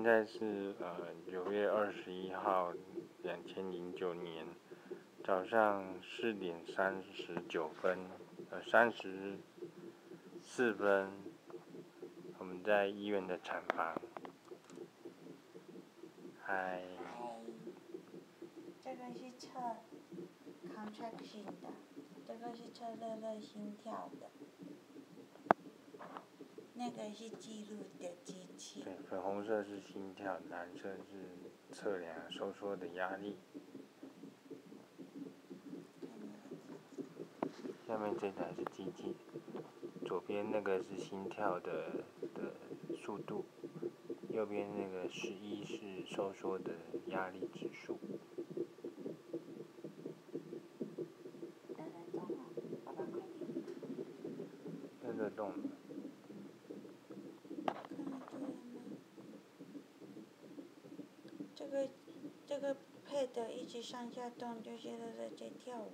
现在是呃九月二十一号，两千零九年早上四点三十九分，呃三十四分，我们在医院的产房。嗨。这个是测 contraction 的，这个是测乐乐心跳的。那个是记录的。粉红色是心跳，蓝色是测量收缩的压力。下面这台是机器，左边那个是心跳的的速度，右边那个十一是收缩的压力指数啊，爸爸快点。在在动。这个这个 pad 一直上下动，就觉得在在跳舞。